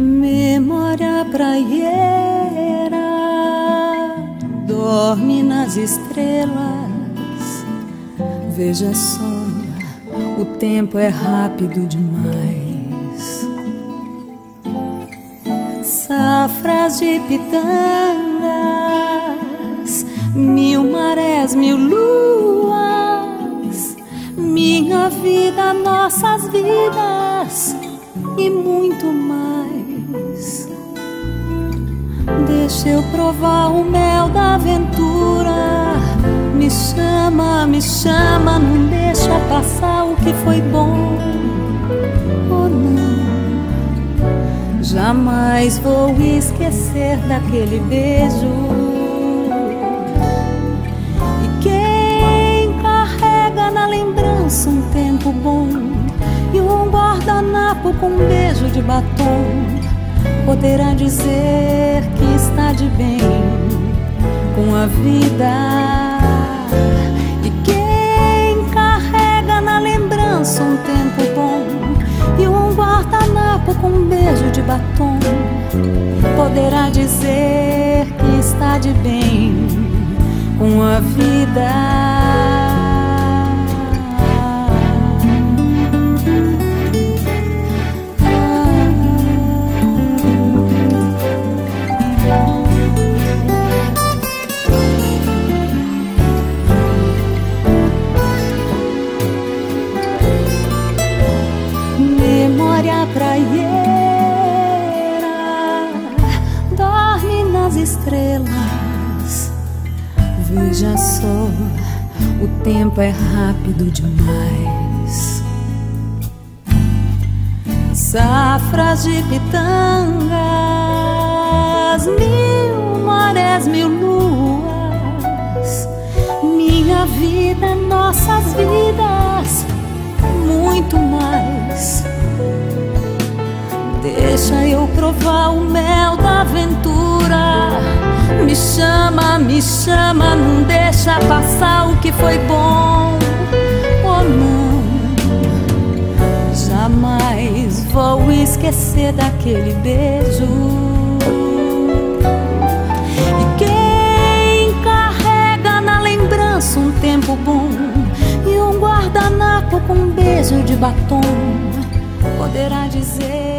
Memória praieira dorme nas estrelas. Veja só, o tempo é rápido demais. Safras de pitangas, mil marés, mil luas, minha vida, nossas vidas e muito mais. Deixa eu provar o mel da aventura. Me chama, me chama, não deixa passar o que foi bom. Oh não, jamais vou esquecer daquele beijo. E quem carrega na lembrança um tempo bom e um guardanapo com um beijo de batom poderá dizer que está de bem com a vida. E quem carrega na lembrança um tempo bom e um guardanapo com um beijo de batom poderá dizer que está de bem com a vida. Veja só, o tempo é rápido demais. Safras de pitangas, mil marés, mil luas. Minha vida, nossas vidas, muito mais. Deixa eu provar o mel da aventura. Me chama, me chama, não deixa passar o que foi bom. Oh não, jamais vou esquecer daquele beijo. E quem carrega na lembrança um tempo bom e um guardanapo com um beijo de batom poderá dizer